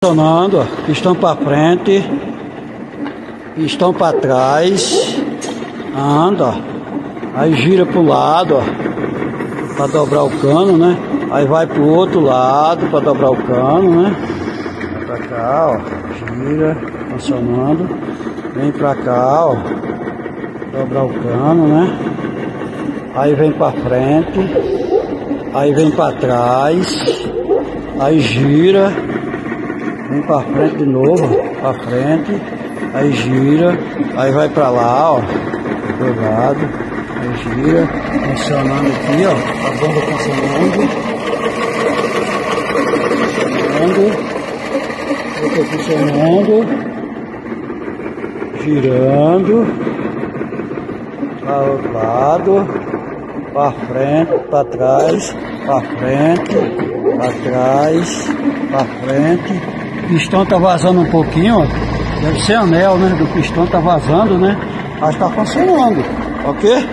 funcionando, ó. pistão para frente, pistão para trás, anda, aí gira pro lado, ó, para dobrar o cano, né? Aí vai pro outro lado para dobrar o cano, né? Vai pra cá, ó, gira, funcionando, vem pra cá, ó, dobrar o cano, né? Aí vem para frente, aí vem para trás, aí gira Vem pra frente de novo, pra frente, aí gira, aí vai pra lá, ó, do lado, aí gira, funcionando aqui, ó, a bomba funcionando, funcionando, outra funcionando, girando, para o lado, para frente, para trás, para frente, para trás, para frente, pistão tá vazando um pouquinho, ó. Deve ser anel, né? Do pistão tá vazando, né? Mas tá funcionando, ok?